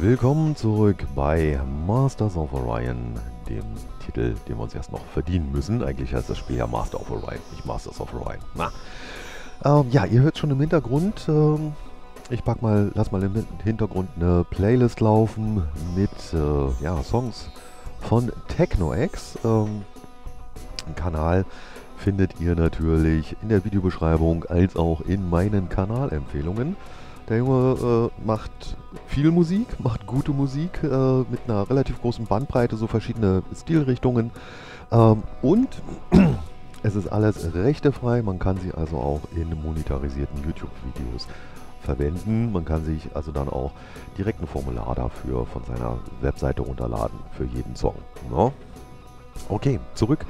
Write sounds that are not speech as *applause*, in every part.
Willkommen zurück bei Masters of Orion, dem Titel, den wir uns erst noch verdienen müssen. Eigentlich heißt das Spiel ja Master of Orion, nicht Masters of Orion. Na. Ähm, ja, ihr hört schon im Hintergrund. Ähm, ich pack mal, lass mal im Hintergrund eine Playlist laufen mit äh, ja, Songs von TechnoX. Ähm, Kanal findet ihr natürlich in der Videobeschreibung als auch in meinen Kanalempfehlungen. Der Junge äh, macht viel Musik, macht gute Musik äh, mit einer relativ großen Bandbreite, so verschiedene Stilrichtungen. Ähm, und *clears throat* es ist alles rechtefrei, man kann sie also auch in monetarisierten YouTube-Videos verwenden. Man kann sich also dann auch direkt ein Formular dafür von seiner Webseite runterladen für jeden Song. No? Ne? Okay, zurück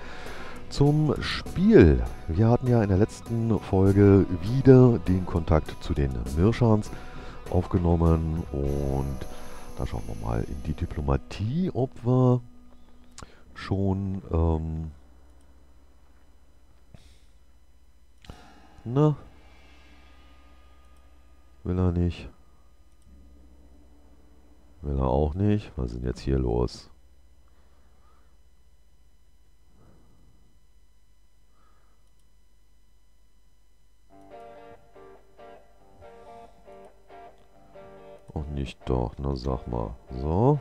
zum Spiel. Wir hatten ja in der letzten Folge wieder den Kontakt zu den Mirschans aufgenommen und da schauen wir mal in die Diplomatie, ob wir schon ähm, na will er nicht? Will er auch nicht? Was ist denn jetzt hier los nicht doch, na sag mal. So.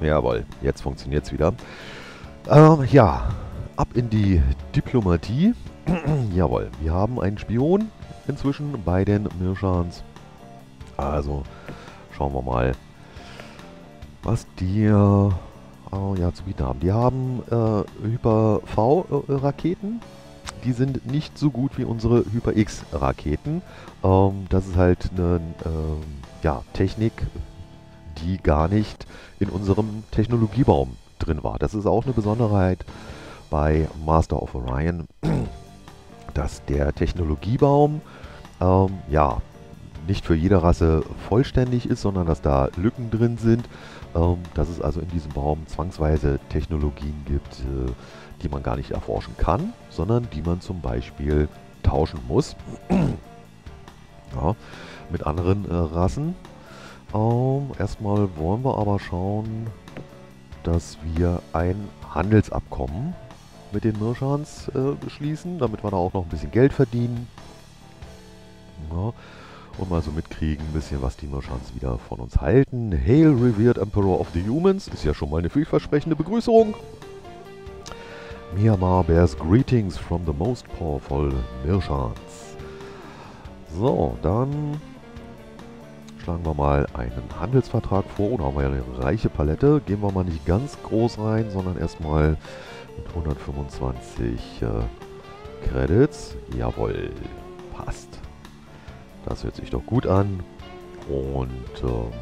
Jawohl, jetzt funktioniert es wieder. Ähm, ja, ab in die Diplomatie. *clears throat* Jawohl, wir haben einen Spion inzwischen bei den Mirschans. Also, schauen wir mal, was die äh, ja, zu bieten haben. Die haben äh, Hyper-V-Raketen. Die sind nicht so gut wie unsere Hyper-X-Raketen. Ähm, das ist halt eine ähm, ja, Technik, die gar nicht in unserem Technologiebaum drin war. Das ist auch eine Besonderheit bei Master of Orion, *clears throat* dass der Technologiebaum ähm, ja nicht für jede Rasse vollständig ist, sondern dass da Lücken drin sind, ähm, dass es also in diesem Baum zwangsweise Technologien gibt, äh, die man gar nicht erforschen kann, sondern die man zum Beispiel tauschen muss. *clears throat* ja, mit anderen äh, Rassen. Ähm, erstmal wollen wir aber schauen, dass wir ein Handelsabkommen mit den Mirschans äh, schließen, damit wir da auch noch ein bisschen Geld verdienen. Ja, und mal so mitkriegen, ein bisschen, was die Mirschans wieder von uns halten. Hail, revered Emperor of the Humans, ist ja schon mal eine vielversprechende Begrüßung. Myanmar bears greetings from the most powerful Mirshans. So, dann schlagen wir mal einen Handelsvertrag vor. Oder haben wir ja eine reiche Palette. Gehen wir mal nicht ganz groß rein, sondern erstmal mit 125 äh, Credits. Jawohl, passt. Das hört sich doch gut an. Und ähm,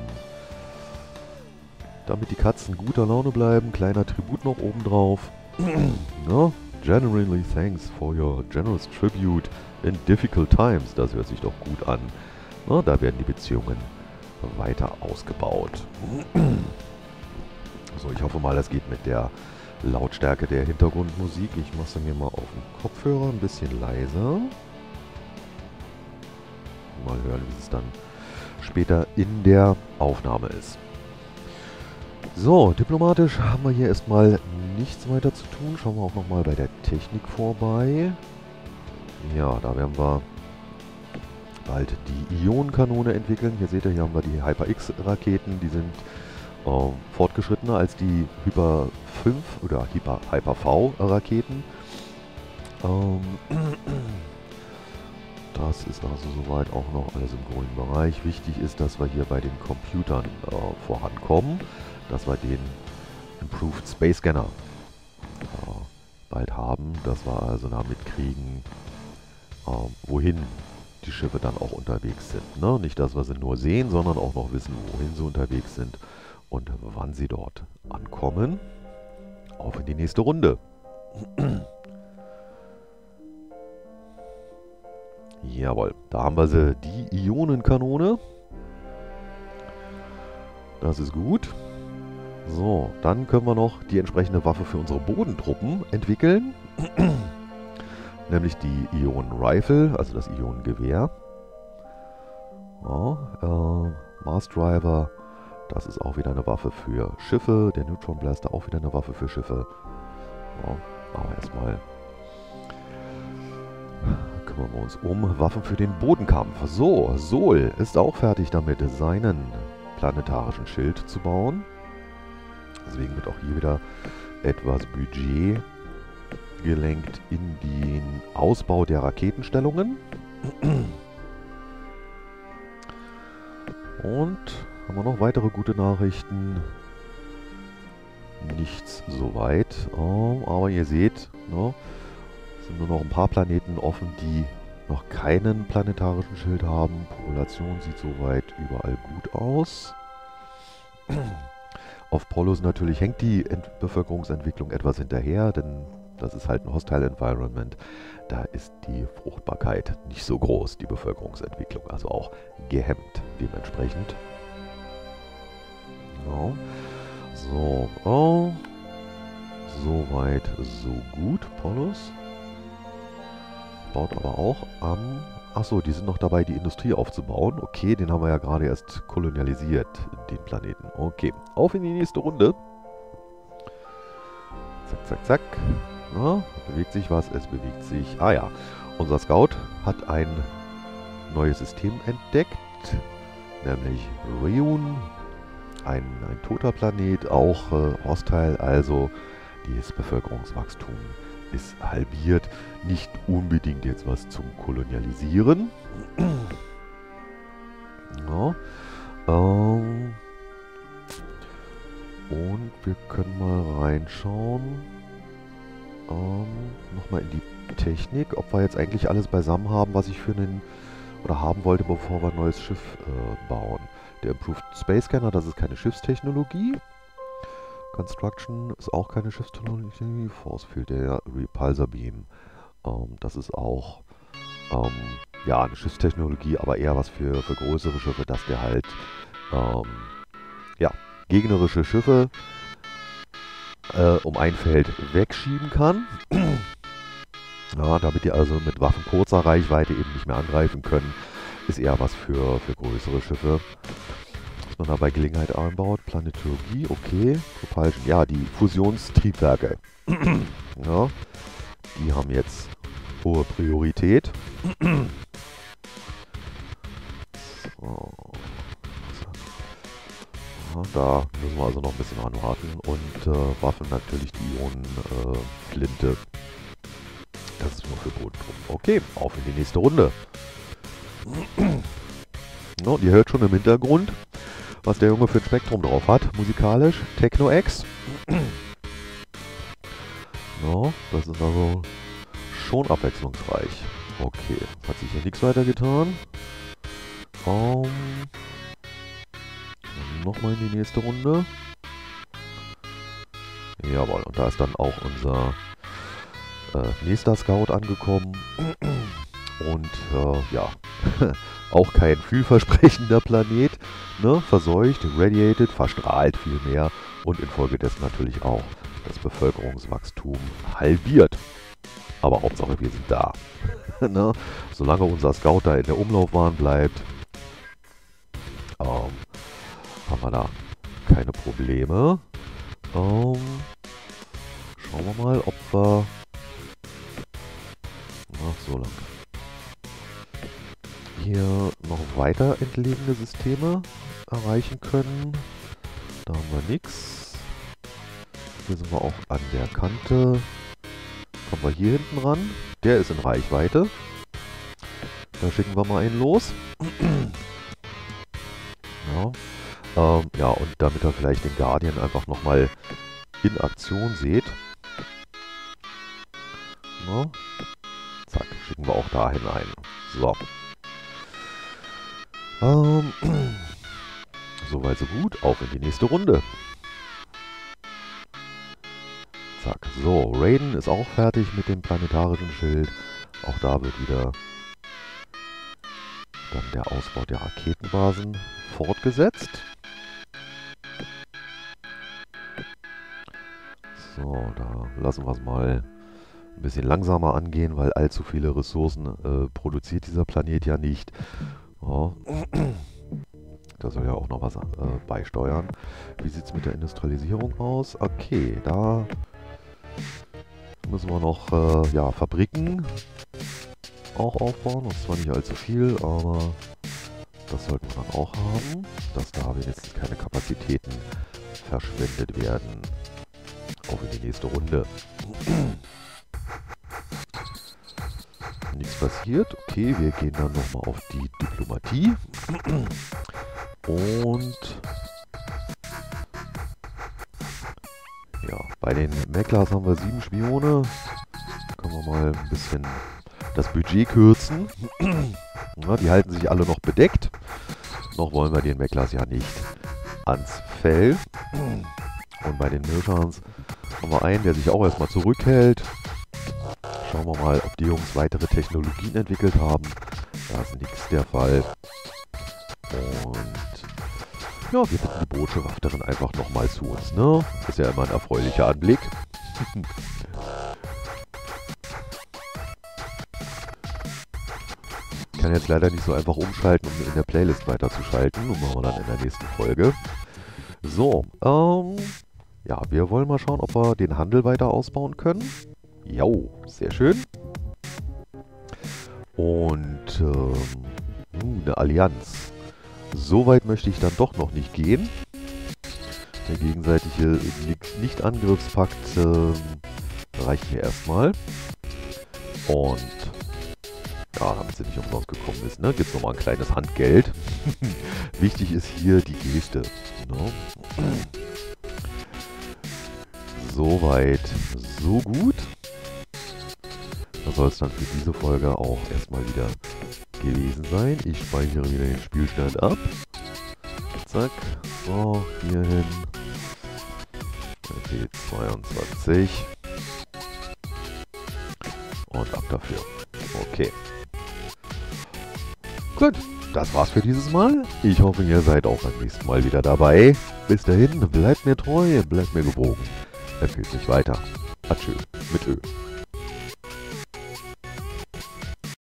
damit die Katzen guter Laune bleiben, kleiner Tribut noch oben drauf *clears throat* no? Genuinely thanks for your generous tribute in difficult times. Das hört sich doch gut an. No, da werden die Beziehungen weiter ausgebaut. *clears throat* so, ich hoffe mal, das geht mit der Lautstärke der Hintergrundmusik. Ich mache es mir mal auf dem Kopfhörer ein bisschen leiser. Mal hören, wie es dann später in der Aufnahme ist. So, diplomatisch haben wir hier erstmal nichts weiter zu tun. Schauen wir auch nochmal bei der Technik vorbei. Ja, da werden wir bald die Ionenkanone entwickeln. Hier seht ihr, hier haben wir die Hyper-X-Raketen. Die sind äh, fortgeschrittener als die Hyper 5 oder Hyper-V-Raketen. Ähm, *clears throat* das ist also soweit auch noch alles im grünen Bereich. Wichtig ist, dass wir hier bei den Computern äh, vorankommen dass wir den Improved Space Scanner äh, bald haben, dass wir also damit kriegen, äh, wohin die Schiffe dann auch unterwegs sind. Ne? Nicht, dass wir sie nur sehen, sondern auch noch wissen, wohin sie unterwegs sind und wann sie dort ankommen. Auf in die nächste Runde. Jawohl, da haben wir sie, die Ionenkanone. Das ist gut. So, dann können wir noch die entsprechende Waffe für unsere Bodentruppen entwickeln. *clears throat* nämlich die Ionen-Rifle, also das Ionengewehr. Ja, äh, Mars Driver, das ist auch wieder eine Waffe für Schiffe. Der Neutron Blaster auch wieder eine Waffe für Schiffe. Ja, aber erstmal kümmern wir uns um Waffen für den Bodenkampf. So, Sol ist auch fertig damit, seinen planetarischen Schild zu bauen. Deswegen wird auch hier wieder etwas Budget gelenkt in den Ausbau der Raketenstellungen. Und haben wir noch weitere gute Nachrichten? Nichts soweit. Oh, aber ihr seht, ne, sind nur noch ein paar Planeten offen, die noch keinen planetarischen Schild haben. Population sieht soweit überall gut aus. *clears throat* Auf Polos natürlich hängt die Ent Bevölkerungsentwicklung etwas hinterher, denn das ist halt ein Hostile Environment. Da ist die Fruchtbarkeit nicht so groß, die Bevölkerungsentwicklung, also auch gehemmt dementsprechend. Genau. So, oh. Soweit, so gut, Polos baut aber auch am... Achso, die sind noch dabei, die Industrie aufzubauen. Okay, den haben wir ja gerade erst kolonialisiert, den Planeten. Okay, auf in die nächste Runde. Zack, zack, zack. Na, bewegt sich was? Es bewegt sich. Ah ja, unser Scout hat ein neues System entdeckt, nämlich Reun. Ein, ein toter Planet, auch äh, hostile, also dieses Bevölkerungswachstum ist halbiert. Nicht unbedingt jetzt was zum Kolonialisieren. *clears throat* ja. Ähm. Und wir können mal reinschauen. Ähm, Nochmal in die Technik, ob wir jetzt eigentlich alles beisammen haben, was ich für einen oder haben wollte, bevor wir ein neues Schiff äh, bauen. Der Improved Space Scanner, das ist keine Schiffstechnologie. Construction ist auch keine Schiffstechnologie. Force Field der Repulsor Beam. Ähm, das ist auch ähm, ja, eine Schiffstechnologie, aber eher was für, für größere Schiffe, dass der halt ähm, ja, gegnerische Schiffe äh, um ein Feld wegschieben kann. *clears throat* ja, damit die also mit Waffen kurzer Reichweite eben nicht mehr angreifen können, ist eher was für, für größere Schiffe man da bei Gelegenheit einbaut. Planetologie, okay. Propulsion, ja, die Fusionstriebwerke. *clears throat* ja, die haben jetzt hohe Priorität. *clears throat* so. Da müssen wir also noch ein bisschen anwarten. Und äh, Waffen natürlich die Ionenflinte. Äh, das ist nur für Bodentruppen. Okay, auf in die nächste Runde. *clears throat* no, ihr hört schon im Hintergrund was der Junge für ein Spektrum drauf hat. Musikalisch, Techno-X. no, *clears throat* das ist also schon abwechslungsreich. Okay, hat sich hier nichts weiter getan. Um, Nochmal in die nächste Runde. Jawohl, und da ist dann auch unser äh, nächster Scout angekommen. *clears throat* Und äh, ja, *laughs* auch kein vielversprechender Planet. Ne? Verseucht, radiated, verstrahlt viel mehr und infolgedessen natürlich auch das Bevölkerungswachstum halbiert. Aber Hauptsache, wir sind da. *laughs* ne? Solange unser Scout da in der Umlaufbahn bleibt, ähm, haben wir da keine Probleme. Ähm, schauen wir mal, ob wir... Ach, so lang hier weiter entlegene Systeme erreichen können. Da haben wir nichts. Hier sind wir auch an der Kante. Kommen wir hier hinten ran. Der ist in Reichweite. Da schicken wir mal einen los. *clears throat* ja. Ähm, ja, und damit ihr vielleicht den Guardian einfach nochmal in Aktion seht. Na, zack, schicken wir auch dahin ein. So. Ähm, *clears throat* Soweit so gut. Auf in die nächste Runde. Zack. So, Raiden ist auch fertig mit dem planetarischen Schild. Auch da wird wieder dann der Ausbau der Raketenbasen fortgesetzt. So, da lassen wir es mal ein bisschen langsamer angehen, weil allzu viele Ressourcen äh, produziert dieser Planet ja nicht. Ja. Da soll ja auch noch was äh, beisteuern. Wie sieht es mit der Industrialisierung aus? Okay, da müssen wir noch äh, ja, Fabriken auch aufbauen. Ist zwar nicht allzu viel, aber das sollten wir dann auch haben, dass da wenigstens keine Kapazitäten verschwendet werden. Auf in die nächste Runde. Nichts passiert. Okay, wir gehen dann nochmal auf die Diplomatie. Und ja, bei den Meklas haben wir sieben Spione. Können wir mal ein bisschen das Budget kürzen. ja, die halten sich alle noch bedeckt. Noch wollen wir den Meklas ja nicht ans Fell. Und bei den Milchans haben wir einen, der sich auch erstmal zurückhält. Schauen wir mal, ob die Jungs weitere Technologien entwickelt haben. Da ist nichts der Fall. Und ja, wir bitten die Botschafterin einfach nochmal zu uns, ne? Ist ja immer ein erfreulicher Anblick. ich kann jetzt leider nicht so einfach umschalten, um in der Playlist weiterzuschalten. Und machen wir dann in der nächsten Folge. So, ähm, ja, wir wollen mal schauen, ob wir den Handel weiter ausbauen können. Jo, sehr schön. Und ähm, eine Allianz. So weit möchte ich dann doch noch nicht gehen. Der gegenseitige Nicht-Angriffspakt äh, reicht mir erstmal. Und ja, damit sie nicht umsonst gekommen ist, ne, gibt es nochmal ein kleines Handgeld. *laughs* Wichtig ist hier die Geste. Ne? Soweit, so gut. Soll es dann für diese Folge auch erstmal wieder gewesen sein. Ich speichere wieder den Spielstand ab. Zack. So, hier hin. Okay, 22. Und ab dafür. Okay. Gut, das war's für dieses Mal. Ich hoffe, ihr seid auch beim nächsten Mal wieder dabei. Bis dahin, bleibt mir treu, bleibt mir gewogen. Empfehlt mich weiter. Adieu mit Ö.